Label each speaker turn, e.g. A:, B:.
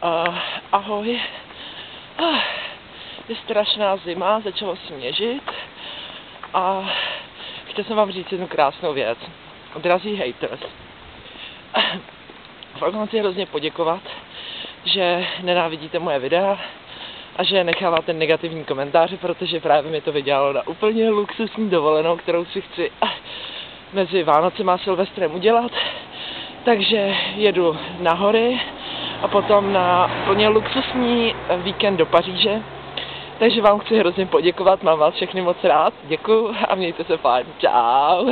A: Uh, ahoj. Uh, je strašná zima, začalo sněžit a chtěl jsem vám říct jednu krásnou věc. Drazí haters, fakt vám chci hrozně poděkovat, že nenávidíte moje videa a že necháváte negativní komentáře, protože právě mi to vydělalo na úplně luxusní dovolenou, kterou si chci mezi Vánocem a Silvestrem udělat. Takže jedu na hory a potom na plně luxusní víkend do Paříže. Takže vám chci hrozně poděkovat, mám vás všechny moc rád, děkuju a mějte se fajn, čau.